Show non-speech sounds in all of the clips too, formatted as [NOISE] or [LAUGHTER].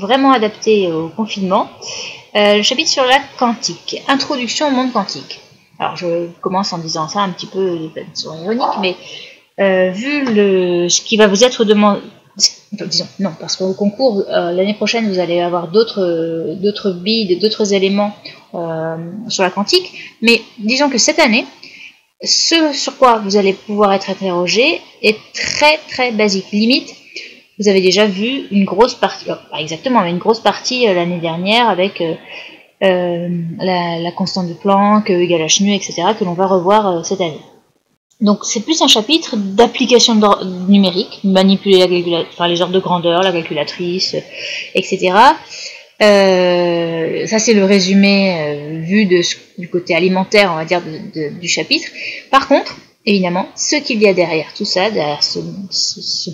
vraiment adapté au confinement. le chapitre sur la quantique, introduction au monde quantique. Alors je commence en disant ça un petit peu de façon ironique, mais vu le, ce qui va vous être demandé, disons non, parce qu'au concours l'année prochaine vous allez avoir d'autres d'autres billes, d'autres éléments sur la quantique, mais disons que cette année ce sur quoi vous allez pouvoir être interrogé est très très basique. Limite, vous avez déjà vu une grosse partie, pas exactement, mais une grosse partie euh, l'année dernière avec euh, euh, la, constante de Planck, égale h nu, etc., que l'on va revoir cette année. Donc c'est plus un chapitre d'application numérique, manipuler la enfin, les ordres de grandeur, la calculatrice, etc. Euh, ça c'est le résumé euh, vu de, du côté alimentaire, on va dire, du chapitre. Par contre, évidemment, ce qu'il y a derrière tout ça, derrière ce, ce, ce,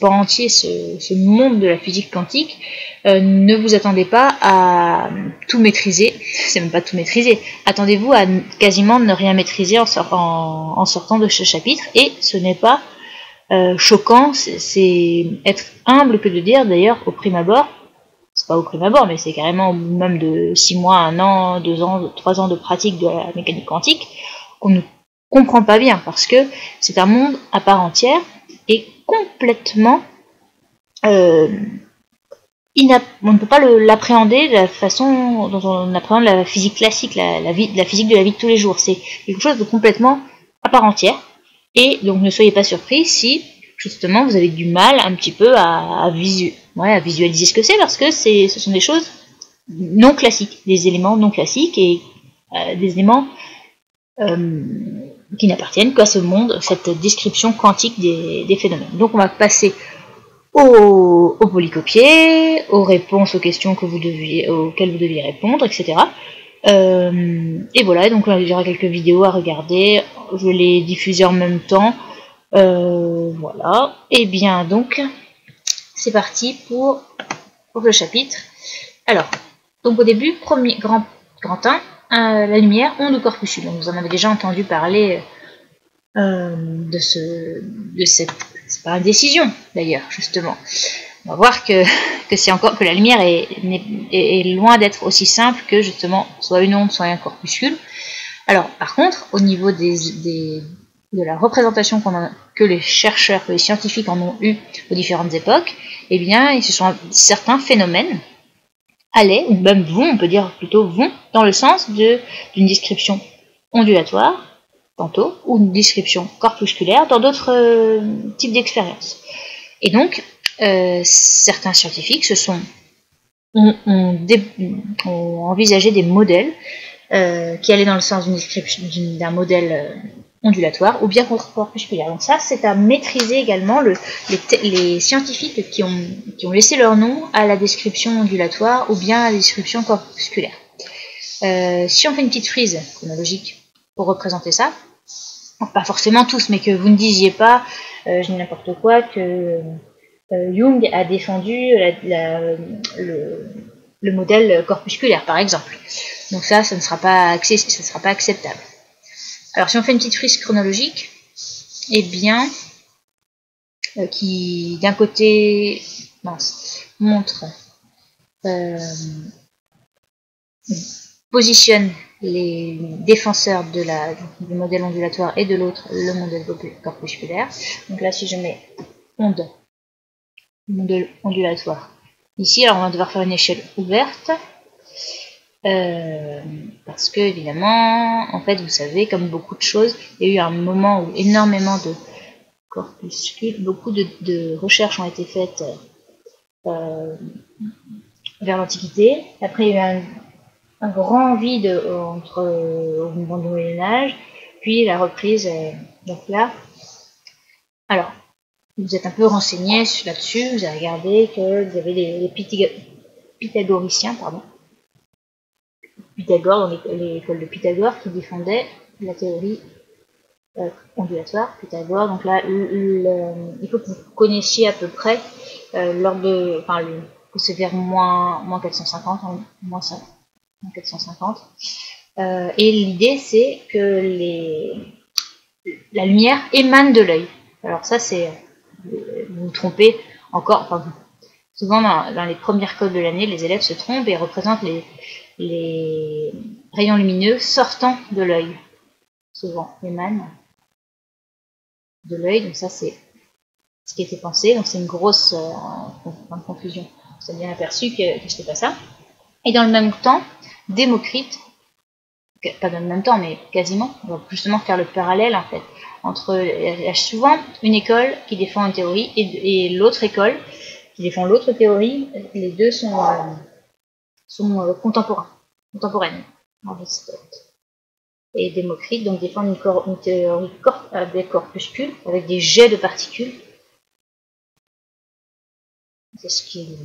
pan entier, ce, monde de la physique quantique, euh, ne vous attendez pas à tout maîtriser, [LAUGHS] c'est même pas tout maîtriser, attendez-vous à quasiment ne rien maîtriser en, sortant de ce chapitre, et ce n'est pas choquant, c'est être humble que de dire d'ailleurs au prime abord, c'est pas au prime abord, mais c'est carrément au même de 6 mois, 1 an, 2 ans, 3 ans de pratique de la mécanique quantique, qu'on ne comprend pas bien, parce que c'est un monde à part entière et complètement euh, on ne peut pas l'appréhender de la façon dont on appréhende la physique classique, la, vie, la physique de la vie de tous les jours. C'est quelque chose de complètement à part entière. Et donc ne soyez pas surpris si justement vous avez du mal un petit peu à, à, ouais, à visualiser ce que c'est parce que ce sont des choses non classiques, des éléments non classiques et euh, des éléments euh, qui n'appartiennent qu'à ce monde, cette description quantique des, phénomènes. Donc on va passer au, au, polycopier, aux réponses aux questions que vous deviez, auxquelles vous deviez répondre, etc. Euh, et voilà, donc il y aura quelques vidéos à regarder, je vais les diffuser en même temps. voilà, et bien donc c'est parti pour, pour, le chapitre. Alors, donc au début, premier grand, grand 1, la lumière, onde ou corpuscule. Donc vous en avez déjà entendu parler euh, de, ce, de cette... C'est pas une décision d'ailleurs, justement. On va voir que, [LAUGHS] c'est encore que la lumière est, loin d'être aussi simple que justement soit une onde, soit un corpuscule. Alors, par contre, au niveau des, de la représentation que les chercheurs, que les scientifiques en ont eu aux différentes époques, eh bien, se sont certains phénomènes allaient, ou même vont, on peut dire plutôt vont, dans le sens d'une description ondulatoire, tantôt, ou une description corpusculaire dans d'autres euh, types d'expériences. Et donc, euh, certains scientifiques se sont ont, envisagé des modèles euh, qui allaient dans le sens d'un modèle ondulatoire ou bien corpusculaire. Donc ça, c'est à maîtriser également le, les, scientifiques qui ont, qui ont laissé leur nom à la description ondulatoire ou bien à la description corpusculaire. Euh, si on fait une petite frise chronologique pour représenter ça, pas forcément tous, mais que vous ne disiez pas, euh, je dis n'importe quoi, que euh, Jung a défendu le, le, modèle corpusculaire, par exemple. Donc ça, ça ne sera pas acceptable. Alors si on fait une petite frise chronologique, eh bien, euh, qui d'un côté montre, euh, positionne les défenseurs de la, du modèle ondulatoire et de l'autre le modèle corpusculaire. Donc là, si je mets onde, modèle ondulatoire ici, alors on va devoir faire une échelle ouverte. Euh, parce que évidemment, en fait, vous savez, comme beaucoup de choses, il y a eu un moment où énormément de corpuscules, beaucoup de, recherches ont été faites euh, vers l'Antiquité. Après, il y a eu un, grand vide entre au moment du Moyen Âge, puis la reprise. Euh, donc là, alors, vous êtes un peu renseigné là-dessus, vous avez regardé que vous avez les, les pythagoriciens, pardon, Pythagore, dans l'école de Pythagore, qui défendait la théorie euh, ondulatoire, Pythagore. Donc là, il faut que vous connaissiez à peu près euh, l'ordre de, enfin, le, c'est vers moins, moins 450, hein, moins, 450. Euh, et l'idée, c'est que les, la lumière émane de l'œil. Alors ça, c'est, vous vous trompez encore, enfin, Souvent, dans, les premières codes de l'année, les élèves se trompent et représentent les, les rayons lumineux sortant de l'œil. Souvent, émanent de l'œil. Donc ça, c'est ce qui était pensé. Donc c'est une grosse euh, confusion. Vous avez bien aperçu que, ce n'était pas ça. Et dans le même temps, Démocrite, pas dans le même temps, mais quasiment, on va justement faire le parallèle en fait entre souvent une école qui défend une théorie et, l'autre école qui défend l'autre théorie. Les deux sont, euh, sont euh, contemporains, contemporaines. Et Démocrite donc défend une, théorie des corpuscules avec des jets de particules. C'est ce qui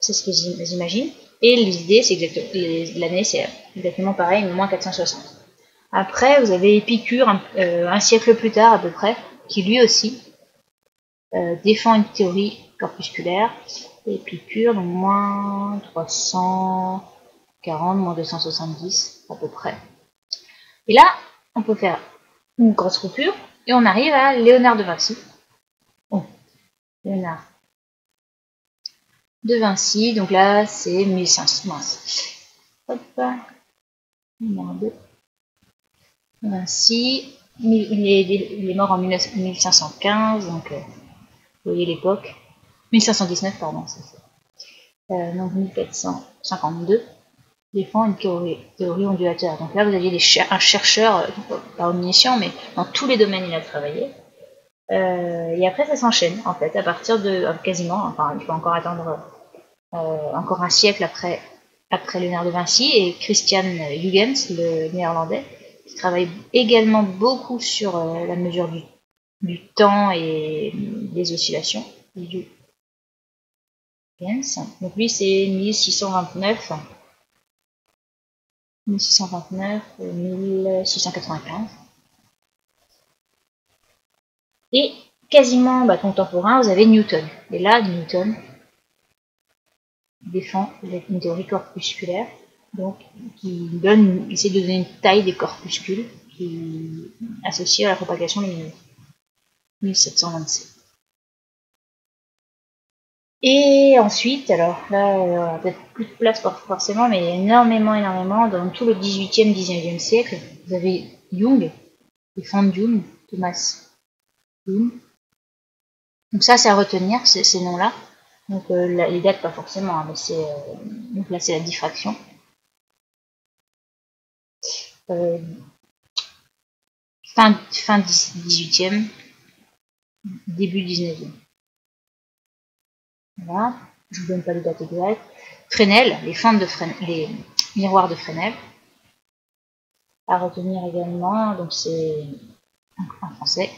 c'est ce j'imagine. Et c'est exactement l'année, c'est exactement pareil, moins 460. Après, vous avez Épicure, euh, un, siècle plus tard à peu près, qui lui aussi euh, défend une théorie corpusculaire. Épicure, donc moins 340, moins 270 à peu près. Et là, on peut faire une grosse coupure et on arrive à Léonard de Vinci. Oh, Léonard de Vinci. Donc là, c'est 1500. Hop. Vinci. Il est, mort en 1515, donc euh, vous voyez l'époque. 1519, pardon, c'est ça. Euh, donc 1452 défend une théorie, théorie ondulateur. Donc là, vous aviez un chercheur, euh, pas omniscient, mais dans tous les domaines, il a travaillé. Euh, et après, ça s'enchaîne, en fait, à partir de quasiment, enfin, il faut encore attendre encore un siècle après, après Léonard de Vinci, et Christian Huygens, le néerlandais, qui travaille également beaucoup sur la mesure du, temps et des oscillations. Donc lui, c'est 1629. 1629 1695. Et quasiment bah, contemporain, vous avez Newton. Et là, Newton défend une théorie corpusculaire, donc qui donne, essaie de donner une taille des corpuscules qui associée à la propagation lumineuse. 1727. Et ensuite, alors là, a peut-être plus de place forcément, mais énormément, énormément, dans tout le 18e, 19e siècle, vous avez Jung, fonde Jung, Thomas donc ça, c'est à retenir, ces, noms-là. Donc euh, les dates, pas forcément, hein, mais c'est euh, là, c'est la diffraction. Euh, fin, fin 18e, début 19e. Voilà, je vous donne pas les dates exactes. Fresnel, les fentes de Fresnel, les miroirs de Fresnel. À retenir également, donc c'est en français.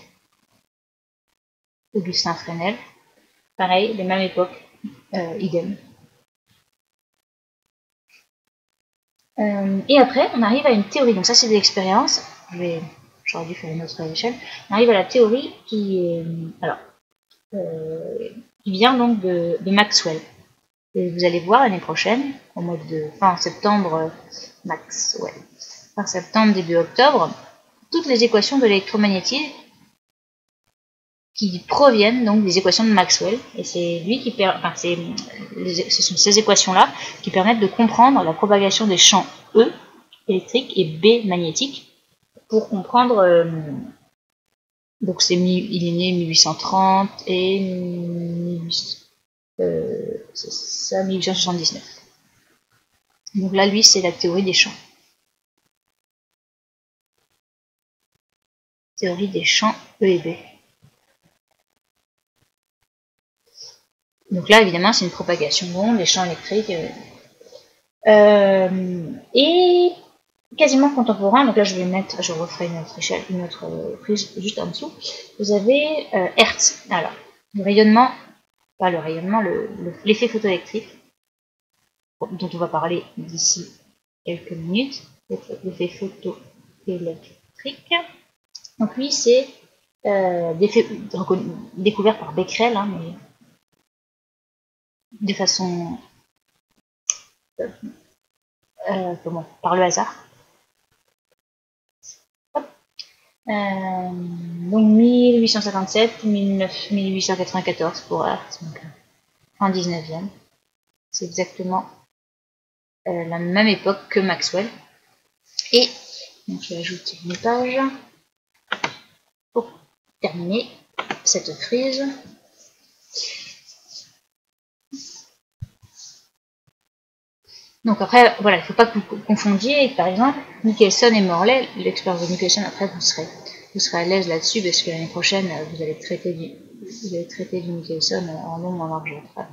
Augustin Fresnel. Pareil, les mêmes époques, euh, idem. Euh, et après, on arrive à une théorie. Donc ça, c'est de l'expérience. J'aurais dû faire une autre échelle. On arrive à la théorie qui est, alors, euh, qui vient donc de, Maxwell. Et vous allez voir l'année prochaine, au mois de fin septembre, Maxwell, fin septembre, début octobre, toutes les équations de l'électromagnétisme qui proviennent donc des équations de Maxwell. Et c'est lui qui enfin, ce sont ces équations-là qui permettent de comprendre la propagation des champs E électriques et B magnétiques pour comprendre. Euh, donc c'est il est né 1830 et euh, ça 1879. Donc là lui c'est la théorie des champs. Théorie des champs E et B. Donc là, évidemment, c'est une propagation d'ondes, des champs électriques. Euh, euh, et quasiment contemporain, donc là je vais mettre, je referai une autre échelle, une autre prise juste en dessous. Vous avez euh, Hertz. Alors, le rayonnement, pas le rayonnement, l'effet le, photoélectrique, dont on va parler d'ici quelques minutes, l'effet photoélectrique. Donc lui, c'est euh, découvert par Becquerel, hein, mais de façon euh, comment par le hasard. Donc 1857, 1894 pour Hertz, donc en 19e. C'est exactement la même époque que Maxwell. Et je vais ajouter une page pour terminer cette frise. Donc après, voilà, il ne faut pas que vous confondiez. Par exemple, Nicholson et Morley, l'expérience de Nicholson, après, vous serez, vous serez à l'aise là-dessus parce que l'année prochaine, vous allez traiter du, vous allez traiter du Nicholson en long, en large, en travers.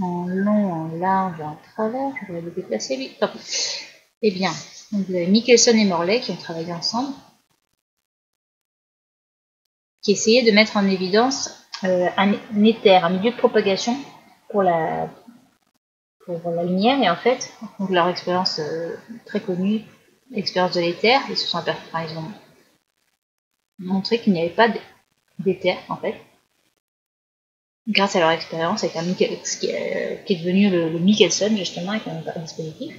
En long, en large, en travers. Je vais le déplacer vite. Eh bien, donc vous avez Michelson et Morley qui ont travaillé ensemble, qui essayaient de mettre en évidence euh, un, éther, un milieu de propagation pour la, pour la lumière. Et en fait, donc leur expérience euh, très connue, l'expérience de l'éther, ils se sont enfin, ils ont montré qu'il n'y avait pas d'éther en fait. Grâce à leur expérience avec un qui, est, qui est devenu le, le Michelson justement avec un dispositif.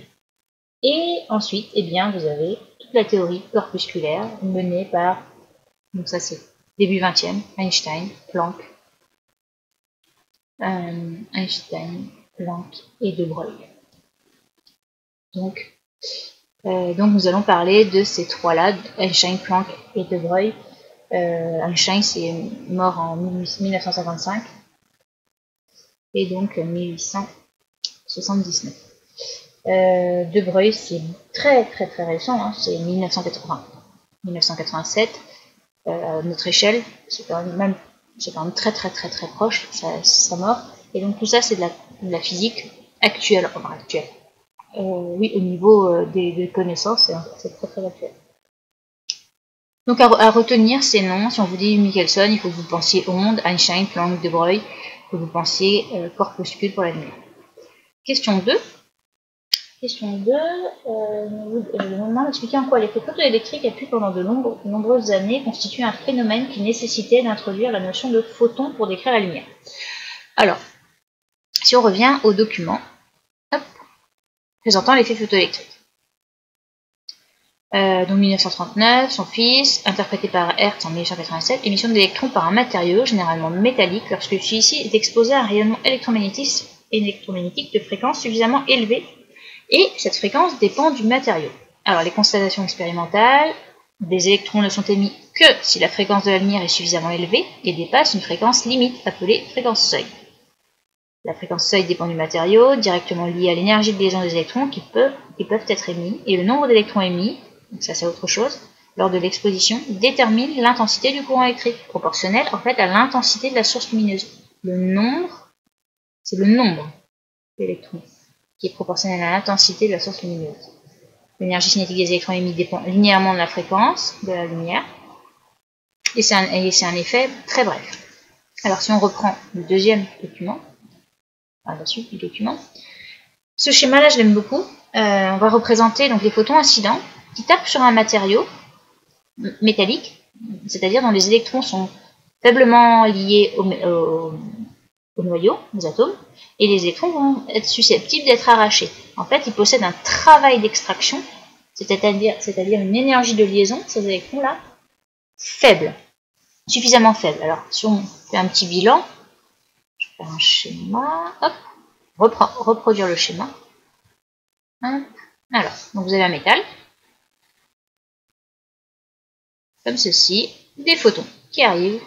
Et ensuite, eh bien, vous avez toute la théorie corpusculaire menée par, donc ça c'est début 20e, Einstein, Planck, euh, Einstein, Planck et De Broglie. Donc, euh, donc nous allons parler de ces trois-là, Einstein, Planck et De Broglie. Euh, Einstein c'est mort en 1955 et donc 1879. Euh, de Broglie, c'est très très très récent, hein, c'est 1980, 1987. Euh, notre échelle, c'est quand même, c'est quand même très très très très proche, sa, sa mort. Et donc tout ça, c'est de la, de la, physique actuelle, enfin actuelle. Euh, oui, au niveau euh, des, connaissances, c'est très très actuel. Donc à, retenir ces noms, si on vous dit Michelson, il faut que vous pensiez onde, Einstein, Planck, De Broglie, que vous pensiez euh, corpuscule pour la lumière. Question 2. Question 2. Euh, demande d'expliquer en quoi l'effet photoélectrique a pu pendant de nombreuses années constituer un phénomène qui nécessitait d'introduire la notion de photon pour décrire la lumière. Alors, si on revient au document hop, présentant l'effet photoélectrique. Euh, donc 1939, son fils, interprété par Hertz en 1887, émission d'électrons par un matériau, généralement métallique, lorsque celui-ci est exposé à un rayonnement électromagnétique, électromagnétique de fréquence suffisamment élevée et cette fréquence dépend du matériau. Alors les constatations expérimentales, des électrons ne sont émis que si la fréquence de la lumière est suffisamment élevée et dépasse une fréquence limite appelée fréquence seuil. La fréquence seuil dépend du matériau, directement liée à l'énergie de liaison des électrons qui peuvent, être émis, et le nombre d'électrons émis, donc ça c'est autre chose, lors de l'exposition, détermine l'intensité du courant électrique, proportionnel en fait à l'intensité de la source lumineuse. Le nombre, c'est le nombre d'électrons qui est proportionnelle à l'intensité de la source lumineuse. L'énergie cinétique des électrons émis dépend linéairement de la fréquence de la lumière, et c'est un, effet très bref. Alors si on reprend le deuxième document, document, ce schéma-là je l'aime beaucoup. Euh, on va représenter donc les photons incidents qui tapent sur un matériau métallique, c'est-à-dire dont les électrons sont faiblement liés au, au, au noyau, aux atomes, et les électrons vont être susceptibles d'être arrachés. En fait, ils possèdent un travail d'extraction, c'est-à-dire une énergie de liaison, ces électrons-là, faible, suffisamment faible. Alors, si on fait un petit bilan, faire un schéma, hop, reproduire le schéma. Alors, donc vous avez un métal, comme ceci, des photons qui arrivent.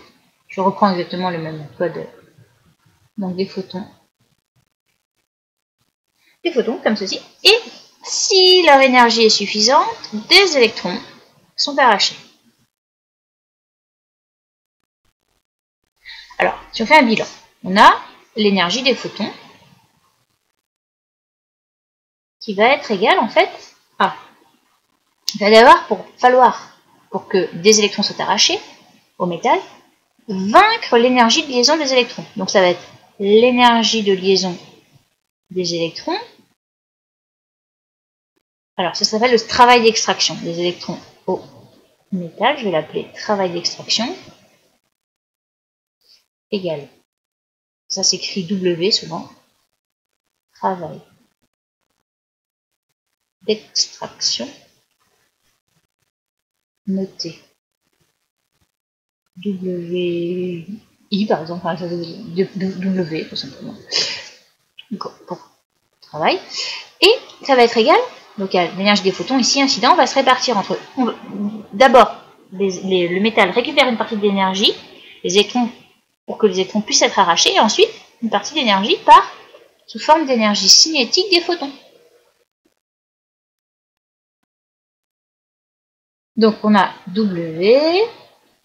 Je reprends exactement le même code donc des photons. Des photons comme ceci. Et si leur énergie est suffisante, des électrons sont arrachés. Alors, si on fait un bilan, on a l'énergie des photons qui va être égale en fait à. Il va d'abord pour falloir, pour que des électrons soient arrachés au métal, vaincre l'énergie de liaison des électrons. Donc ça va être l'énergie de liaison des électrons. Alors, ça s'appelle le travail d'extraction des électrons au métal. Je vais l'appeler travail d'extraction égal. Ça s'écrit W souvent. Travail. D'extraction. Noté WI par exemple, W tout simplement, pour travail. Et ça va être égal, donc l'énergie des photons ici, incident, va se répartir entre, d'abord, le métal récupère une partie de l'énergie, les électrons, pour que les électrons puissent être arrachés, et ensuite, une partie d'énergie part sous forme d'énergie cinétique des photons. Donc on a W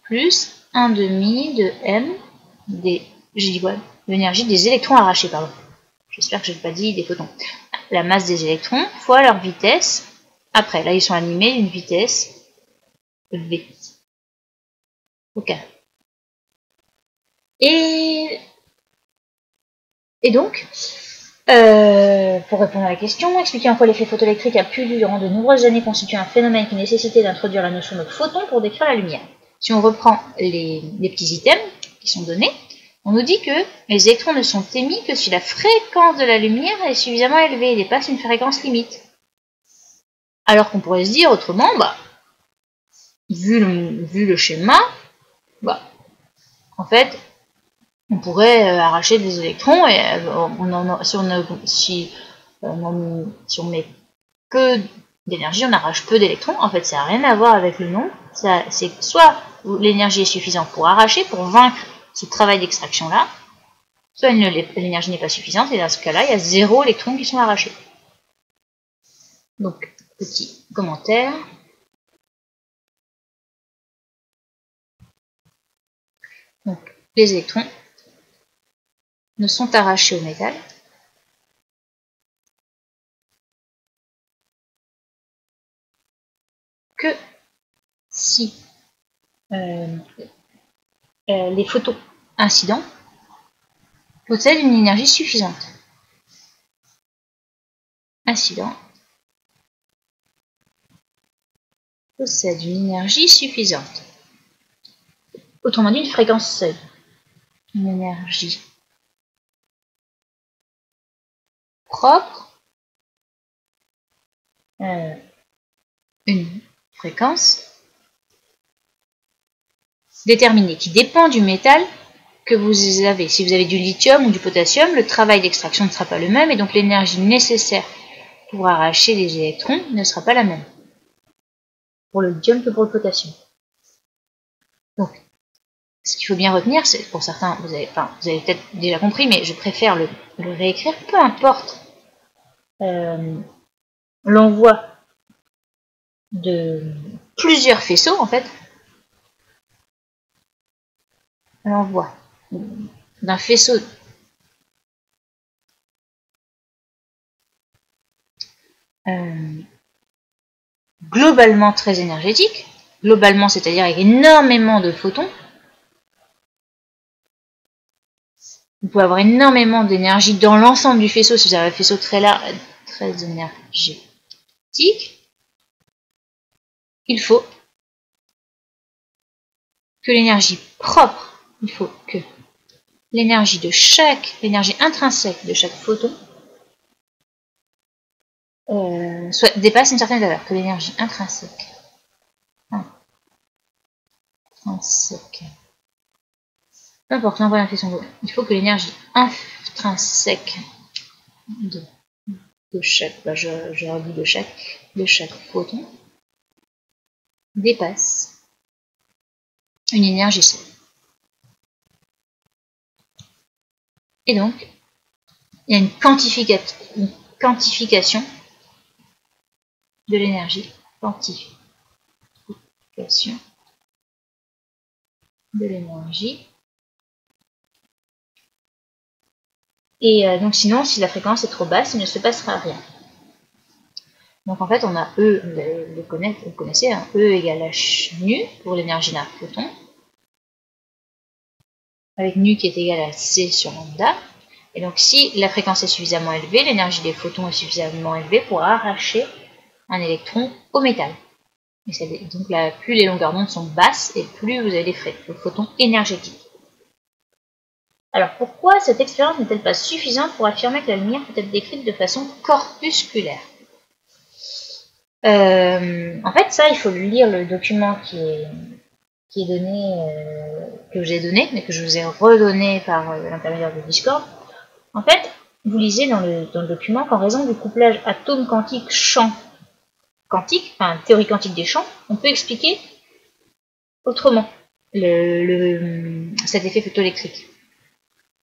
plus 1 demi de M des, j'ai dit quoi L'énergie des électrons arrachés, pardon. J'espère que je n'ai pas dit des photons. La masse des électrons fois leur vitesse. Après, là, ils sont animés d'une vitesse V. Ok. Et, donc, euh, pour répondre à la question, expliquer en quoi l'effet photoélectrique a pu durant de nombreuses années constituer un phénomène qui nécessitait d'introduire la notion de photon pour décrire la lumière. Si on reprend les, les petits items qui sont donnés, on nous dit que les électrons ne sont émis que si la fréquence de la lumière est suffisamment élevée et dépasse une fréquence limite. Alors qu'on pourrait se dire autrement, bah, vu le, vu le schéma, bah, en fait, on pourrait euh, arracher des électrons et si, on, met peu d'énergie, on arrache peu d'électrons. En fait, ça n'a rien à voir avec le nombre. C'est soit l'énergie est suffisante pour arracher, pour vaincre ce travail d'extraction-là, soit l'énergie n'est pas suffisante, et dans ce cas-là, il y a zéro électrons qui sont arrachés. Donc, petit commentaire. Donc, les électrons ne sont arrachés au métal que si euh, euh, les photons incidents possèdent une énergie suffisante. Incident possède une énergie suffisante. Autrement dit, une fréquence seuil. Une énergie propre. Euh, une fréquence déterminé qui dépend du métal que vous avez. Si vous avez du lithium ou du potassium, le travail d'extraction ne sera pas le même et donc l'énergie nécessaire pour arracher les électrons ne sera pas la même pour le lithium que pour le potassium. Donc, ce qu'il faut bien retenir, c'est pour certains, vous avez peut-être déjà compris, mais je préfère le, réécrire, peu importe euh, l'envoi de plusieurs faisceaux, en fait, l'envoi d'un faisceau euh, globalement très énergétique, globalement c'est-à-dire avec énormément de photons, vous pouvez avoir énormément d'énergie dans l'ensemble du faisceau si vous avez un faisceau très large, très énergétique. Il faut que l'énergie propre il faut que l'énergie de chaque, l'énergie intrinsèque de chaque photon euh, soit, dépasse une certaine valeur, que l'énergie intrinsèque, intrinsèque, peu importe, il faut que l'énergie intrinsèque de, de chaque, bah de chaque, de chaque photon dépasse une énergie seule. Et donc, il y a une, quantification de l'énergie. Quantification de l'énergie. Et euh, donc sinon, si la fréquence est trop basse, il ne se passera rien. Donc en fait, on a E, vous, connaissez, hein, E égale H nu pour l'énergie d'un photon avec nu qui est égal à c sur lambda. Et donc si la fréquence est suffisamment élevée, l'énergie des photons est suffisamment élevée pour arracher un électron au métal. Donc plus les longueurs d'onde sont basses et plus vous avez des photons énergétiques. Alors pourquoi cette expérience n'est-elle pas suffisante pour affirmer que la lumière peut être décrite de façon corpusculaire? Euh, En fait, ça, il faut lire le document qui est donné, euh, que j'ai donné, mais que je vous ai redonné par euh, l'intermédiaire de Discord. En fait, vous lisez dans le, document qu'en raison du couplage atome quantique champ quantique, enfin théorie quantique des champs, on peut expliquer autrement cet effet photoélectrique.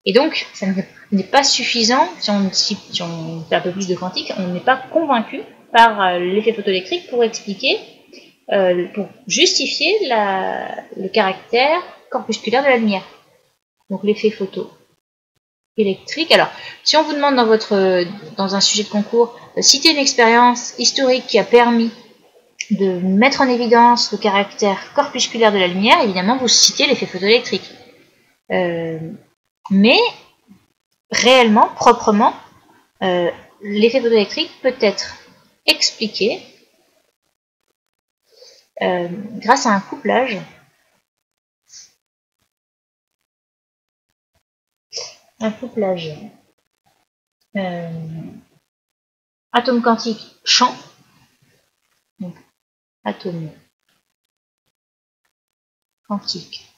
Et donc, ça n'est pas suffisant, si on, fait un peu plus de quantique, on n'est pas convaincu par euh, l'effet photoélectrique pour expliquer, euh, pour justifier le caractère corpusculaire de la lumière. Donc l'effet photo électrique. Alors, si on vous demande dans votre dans un sujet de concours, euh, citer une expérience historique qui a permis de mettre en évidence le caractère corpusculaire de la lumière, évidemment, vous citez l'effet photoélectrique. Euh, mais, réellement, proprement, euh, l'effet photoélectrique peut être expliqué euh, grâce à un couplage. Un couplage atome quantique champ. Atome quantique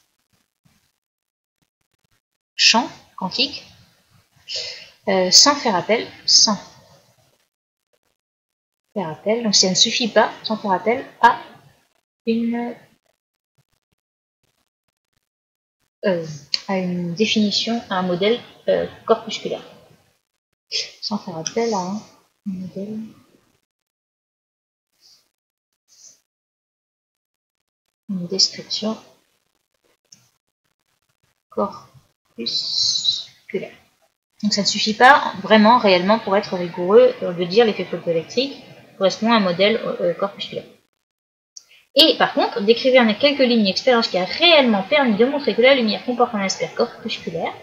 champ quantique euh, sans faire appel, sans faire appel, donc ça ne suffit pas sans faire appel à une euh, à une définition, à un modèle euh, corpusculaire. Sans faire appel à un modèle. Une description Donc ça ne suffit pas vraiment réellement pour être rigoureux de dire l'effet photoélectrique correspond à un modèle euh, corpusculaire. Et par contre, décrivez en quelques lignes expérience qui a réellement permis de montrer que la lumière comporte un aspect corpusculaire.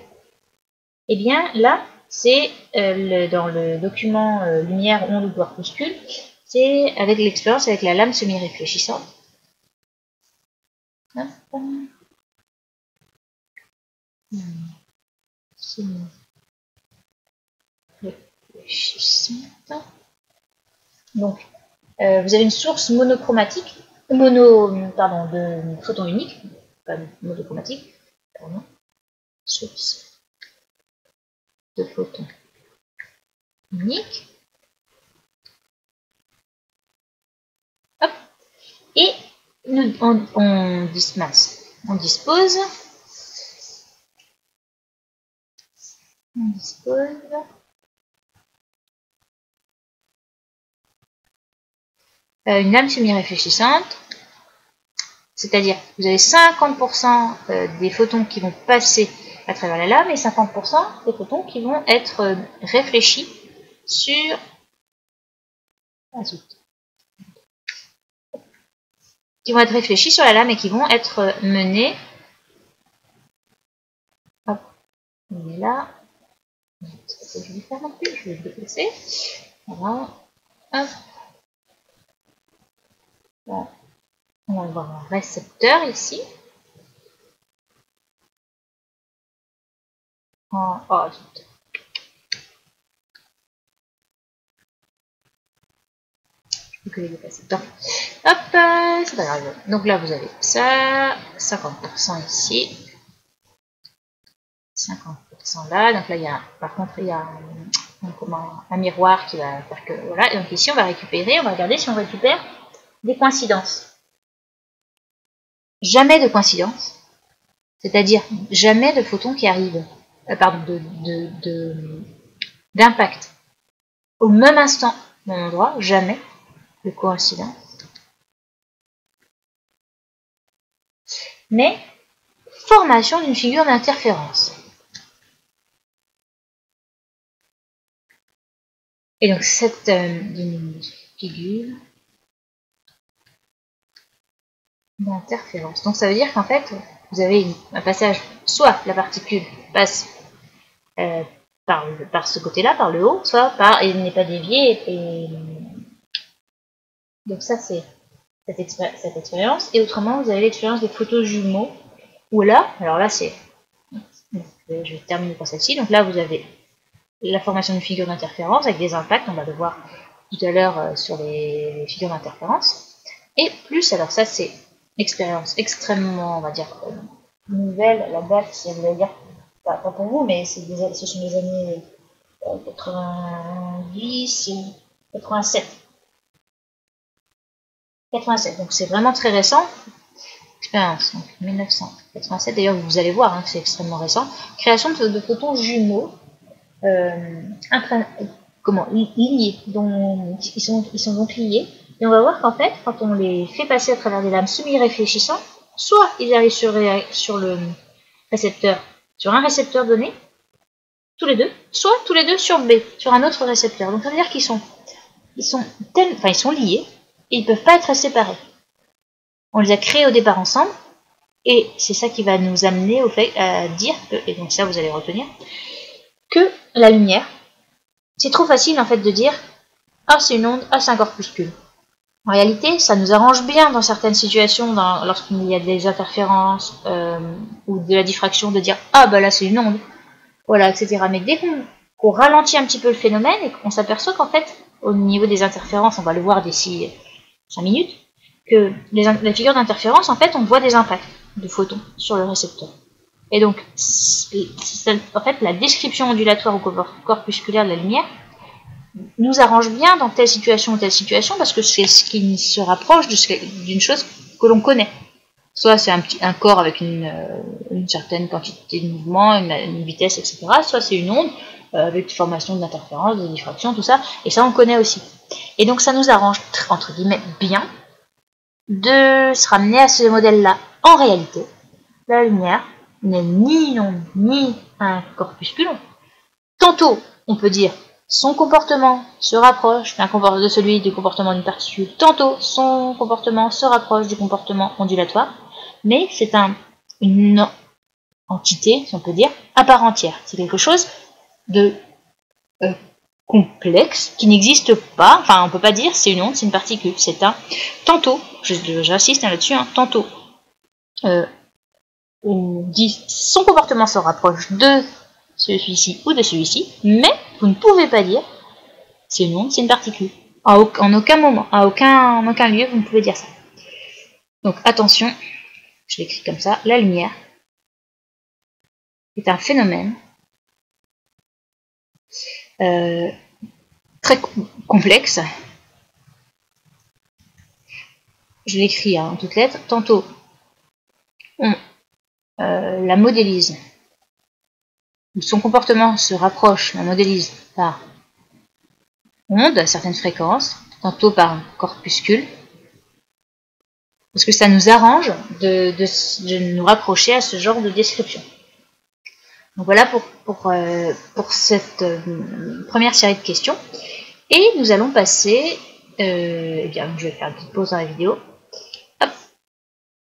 Et eh bien là, c'est euh, dans le document euh, lumière onde ou corpuscule, c'est avec l'expérience avec la lame semi-réfléchissante. Donc, euh, vous avez une source monochromatique, mono, pardon, de photons uniques, pas monochromatique, pardon, source de photons uniques. Hop. Et on, on, dispose, on dispose, on dispose euh, une lame semi-réfléchissante, c'est-à-dire vous avez 50% euh, des photons qui vont passer à travers la lame et 50% des photons qui vont être euh, réfléchis sur qui vont être réfléchis sur la lame et qui vont être menés. Hop, on est là. Je vais faire non plus, je vais le déplacer. Voilà. Hop. On va avoir un récepteur ici. Oh, oh que les dépasser. Hop, c'est pas grave. Donc là, vous avez ça, 50% ici, 50% Donc là, il y a, par contre, il y a un, comment, un miroir qui va faire que, voilà. donc ici, on va récupérer, on va regarder si on récupère des coïncidences. Jamais de coïncidence. C'est-à-dire jamais de photons qui arrivent, euh, pardon, de, d'impact. Au même instant, au même endroit, jamais de coïncidence. Mais formation d'une figure d'interférence. Et donc cette euh, figure d'interférence. Donc ça veut dire qu'en fait, vous avez un passage, soit la particule passe euh, par, par ce côté-là, par le haut, soit par, et n'est pas dévié donc ça, c'est cette, expérience. Et autrement, vous avez l'expérience des photos jumeaux, où là, alors là, c'est... Je vais terminer par celle-ci. Donc là, vous avez la formation d'une figure d'interférence avec des impacts, on va le voir tout à l'heure euh, sur les, figures d'interférence. Et plus, alors ça c'est expérience extrêmement, on va dire, euh, nouvelle. La date, c'est, vous dire, pas, pour vous, mais c'est ce sont des années 90 et 87. 87, donc c'est vraiment très récent. Expérience, donc 1987. D'ailleurs, vous allez voir, hein, c'est extrêmement récent. Création de, photons jumeaux, comment, liés, ils sont, donc liés. Et on va voir qu'en fait, quand on les fait passer à travers des lames semi-réfléchissantes, soit ils arrivent sur, le récepteur, sur un récepteur donné, tous les deux, soit tous les deux sur B, sur un autre récepteur. Donc ça veut dire qu'ils sont, ils liés et ils ne peuvent pas être séparés. On les a créés au départ ensemble, et c'est ça qui va nous amener à dire que, et donc ça vous allez retenir, que la lumière, c'est trop facile en fait de dire ah c'est une onde, ah c'est un corpuscule. En réalité, ça nous arrange bien dans certaines situations, lorsqu'il y a des interférences euh, ou de la diffraction, de dire ah bah là c'est une onde, voilà, etc. Mais dès qu'on ralentit un petit peu le phénomène et qu'on s'aperçoit qu'en fait, au niveau des interférences, on va le voir d'ici 5 minutes, que les figures d'interférence, en fait, on voit des impacts de photons sur le récepteur. Et donc, en fait, la description ondulatoire ou corpusculaire de la lumière nous arrange bien dans telle situation ou telle situation parce que c'est ce qui se rapproche d'une chose que l'on connaît. Soit c'est un, un, corps avec une, euh, certaine quantité de mouvement, une, vitesse, etc. Soit c'est une onde euh, avec une formation d'interférence, de diffraction, tout ça. Et ça, on connaît aussi. Et donc, ça nous arrange, entre guillemets, bien de se ramener à ce modèle-là. En réalité, la lumière n'est ni une onde, ni un corpuscule. Tantôt, on peut dire son comportement se rapproche de celui du comportement d'une particule. Tantôt, son comportement se rapproche du comportement ondulatoire. Mais c'est un, une entité, si on peut dire, à part entière. C'est quelque chose de euh, complexe qui n'existe pas. Enfin, on peut pas dire c'est une onde, c'est une particule. C'est un tantôt. J'insiste là-dessus. Hein, tantôt. Euh, on dit son comportement se rapproche de celui-ci ou de celui-ci, mais vous ne pouvez pas dire c'est une onde, c'est une particule. En, aucun moment, à aucun, en aucun lieu, vous ne pouvez dire ça. Donc attention, je l'écris comme ça, la lumière est un phénomène euh, très complexe. Je l'écris en toutes lettres. Tantôt, on euh, la modélise, son comportement se rapproche, la modélise par onde à certaines fréquences, tantôt par corpuscule, parce que ça nous arrange de, nous rapprocher à ce genre de description. Donc voilà pour, euh, cette euh, première série de questions. Et nous allons passer, eh bien, je vais faire une petite pause dans la vidéo,